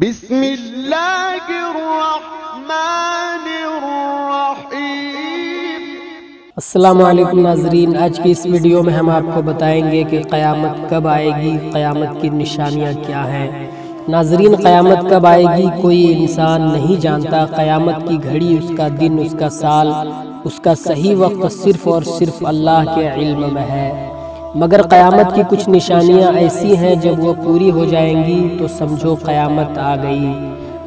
بسم اللہ الرحمن الرحیم السلام علیکم ناظرین، آج کی اس ویڈیو میں ہم آپ کو بتائیں گے کہ قیامت کب آئے گی، قیامت کی نشانیاں کیا ہیں۔ ناظرین، قیامت کب آئے گی؟ کوئی انسان نہیں جانتا، قیامت کی گھڑی، اس کا دن، اس کا سال، اس کا صحیح وقت صرف اور صرف اللہ کے علم میں ہے۔ مگر قیامت کی کچھ نشانیاں ایسی ہیں جب وہ پوری ہو جائیں گی تو سمجھو قیامت آ گئی۔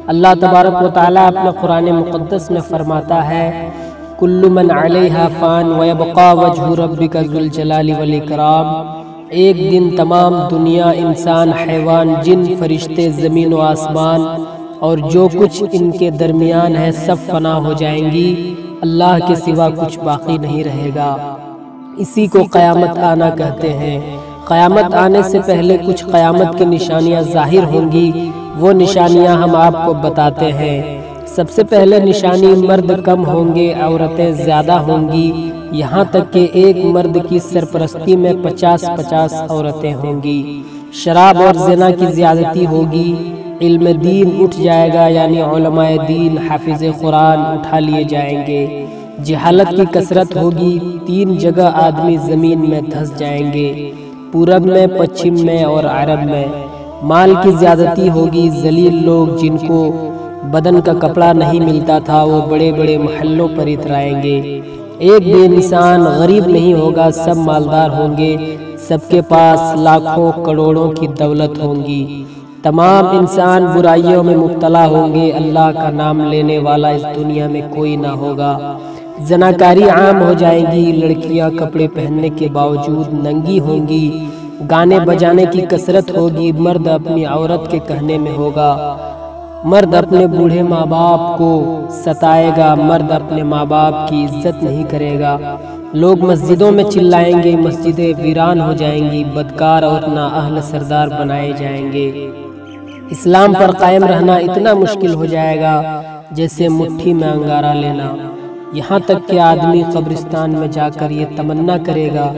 اللہ تبارک و تعالیٰ اپنے قرآن مقدس میں فرماتا ہے، کل من علیہ فان ویبقا وجہ ربک ذو الجلال والاکرام۔ ایک دن تمام دنیا، انسان، حیوان، جن، فرشتے، زمین و آسمان اور جو کچھ ان کے درمیان ہے، سب فنا ہو جائیں گی۔ اللہ کے سوا کچھ باقی نہیں رہے گا۔ اسی کو قیامت آنا کہتے ہیں۔ قیامت آنے سے پہلے کچھ قیامت کی نشانیاں ظاہر ہوں گی۔ وہ نشانیاں ہم آپ کو بتاتے ہیں۔ سب سے پہلے نشانی مرد کم ہوں گے عورتیں زیادہ ہوں گی۔ یہاں تک کہ ایک مرد کی سرپرستی میں پچاس پچاس عورتیں ہوں گی۔ شراب اور زنا کی زیادتی ہوگی۔ علم دین اٹھ جائے گا یعنی علماء دین حافظ قرآن اٹھا لیے جائیں گے۔ جہالت کی کثرت ہوگی، تین جگہ آدمی زمین میں دھس جائیں گے۔ پورب میں، پچھم میں اور عرب میں۔ مال کی زیادتی ہوگی، ذلیل لوگ جن کو بدن کا کپڑا نہیں ملتا تھا، وہ بڑے بڑے محلوں پر اترائیں گے۔ ایک بے انسان غریب نہیں ہوگا، سب مالدار ہوں گے۔ سب کے پاس لاکھوں کروڑوں کی دولت ہوں گی۔ تمام انسان برائیوں میں مبتلا ہوں گے اللہ کا نام لینے والا اس دنیا میں کوئی نہ ہوگا۔ زناکاری عام ہو جائے گی لڑکیاں کپڑے پہننے کے باوجود ننگی ہوں گی۔ گانے بجانے کی کثرت ہوگی مرد اپنی عورت کے کہنے میں ہوگا۔ مرد اپنے بوڑھے ماں باپ کو ستائے گا مرد اپنے ماں باپ کی عزت نہیں کرے گا۔ لوگ مسجدوں میں چلائیں گے مسجدیں ویران ہو جائیں گی بدکار اور نا اہل سردار بنائے جائیں گے اسلام پر قائم رہنا اتنا مشکل ہو جائے گا جیسے مٹھی میں انگارہ لینا۔ یہاں تک کہ آدمی قبرستان میں جا کر یہ تمنا کرے گا۔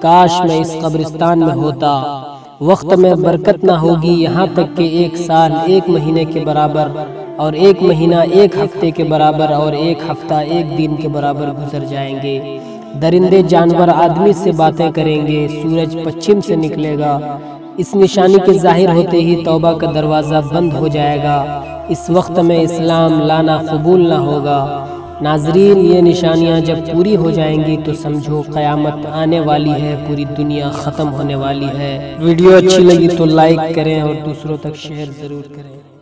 کاش میں اس قبرستان میں ہوتا۔ وقت میں برکت نہ ہوگی یہاں تک کہ ایک سال ایک مہینے کے برابر۔ اور ایک مہینہ ایک ہفتے کے برابر اور ایک ہفتہ ایک دن کے برابر گزر جائیں گے۔ درندے جانور آدمی سے باتیں کریں گے۔ سورج پچھم سے نکلے گا اس نشانی کے ظاہر ہوتے ہی توبہ کا دروازہ بند ہو جائے گا۔ اس وقت میں اسلام لانا قبول نہ ہوگا۔ ناظرین یہ نشانیاں جب پوری ہو جائیں گی تو سمجھو قیامت آنے والی ہے پوری دنیا ختم ہونے والی ہے۔ ویڈیو اچھی لگی تو لائک کریں اور دوسروں تک شیئر ضرور کریں۔